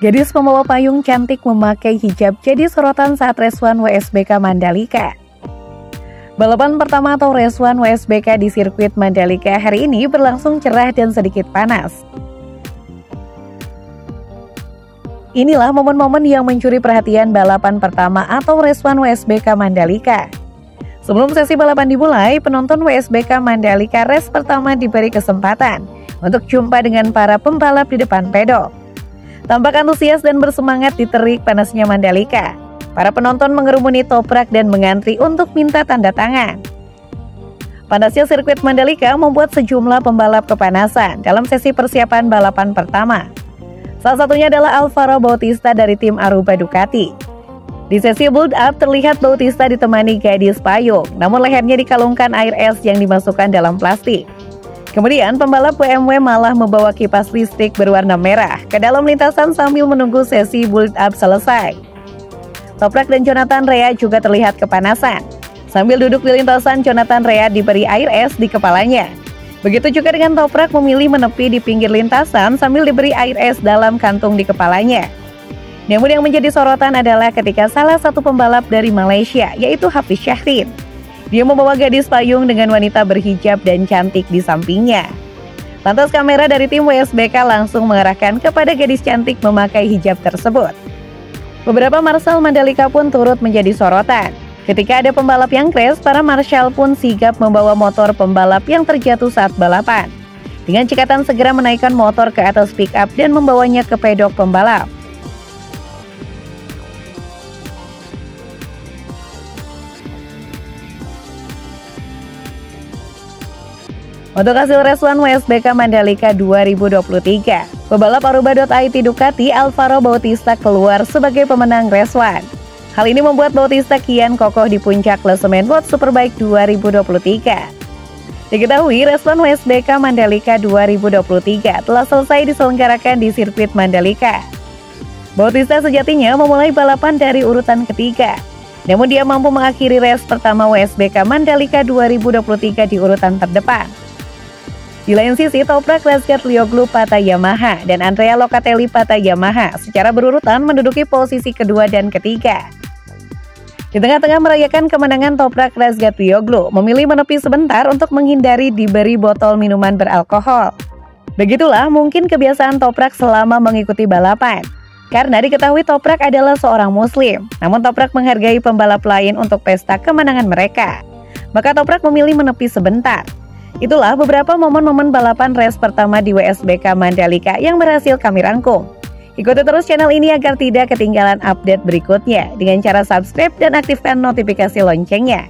Gadis pembawa payung cantik memakai hijab jadi sorotan saat Reswan WSBK Mandalika. Balapan pertama atau Reswan WSBK di sirkuit Mandalika hari ini berlangsung cerah dan sedikit panas. Inilah momen-momen yang mencuri perhatian balapan pertama atau Reswan WSBK Mandalika. Sebelum sesi balapan dimulai, penonton WSBK Mandalika Race pertama diberi kesempatan untuk jumpa dengan para pembalap di depan pedok. Tampak antusias dan bersemangat di terik panasnya Mandalika. Para penonton mengerumuni toprak dan mengantri untuk minta tanda tangan. Panasnya sirkuit Mandalika membuat sejumlah pembalap kepanasan dalam sesi persiapan balapan pertama. Salah satunya adalah Alvaro Bautista dari tim Aruba Ducati. Di sesi build up terlihat Bautista ditemani gadis payung, namun lehernya dikalungkan air es yang dimasukkan dalam plastik. Kemudian pembalap BMW malah membawa kipas listrik berwarna merah ke dalam lintasan sambil menunggu sesi build up selesai. Toprak dan Jonathan Rea juga terlihat kepanasan. Sambil duduk di lintasan, Jonathan Rea diberi air es di kepalanya. Begitu juga dengan Toprak memilih menepi di pinggir lintasan sambil diberi air es dalam kantung di kepalanya. Namun yang menjadi sorotan adalah ketika salah satu pembalap dari Malaysia, yaitu Hafiz Syahrin, dia membawa gadis payung dengan wanita berhijab dan cantik di sampingnya. Lantas kamera dari tim WSBK langsung mengarahkan kepada gadis cantik memakai hijab tersebut. Beberapa marshal Mandalika pun turut menjadi sorotan. Ketika ada pembalap yang crash, para marshal pun sigap membawa motor pembalap yang terjatuh saat balapan. Dengan cekatan segera menaikkan motor ke atas pick up dan membawanya ke pedok pembalap. Untuk hasil Reswan WSBK Mandalika 2023, pebalap Aruba.it Ducati Alvaro Bautista keluar sebagai pemenang Reswan. Hal ini membuat Bautista kian kokoh di puncak klasemen World Superbike 2023. Diketahui, Reswan WSBK Mandalika 2023 telah selesai diselenggarakan di sirkuit Mandalika. Bautista sejatinya memulai balapan dari urutan ketiga, namun dia mampu mengakhiri race pertama WSBK Mandalika 2023 di urutan terdepan. Di lain sisi, Toprak Lesgat Lioglu Pata Yamaha dan Andrea Locatelli Pata Yamaha secara berurutan menduduki posisi kedua dan ketiga. Di tengah-tengah merayakan kemenangan Toprak Lesgat Lioglu memilih menepi sebentar untuk menghindari diberi botol minuman beralkohol. Begitulah mungkin kebiasaan Toprak selama mengikuti balapan. Karena diketahui Toprak adalah seorang muslim, namun Toprak menghargai pembalap lain untuk pesta kemenangan mereka. Maka Toprak memilih menepi sebentar Itulah beberapa momen-momen balapan race pertama di WSBK Mandalika yang berhasil kami rangkum. Ikuti terus channel ini agar tidak ketinggalan update berikutnya dengan cara subscribe dan aktifkan notifikasi loncengnya.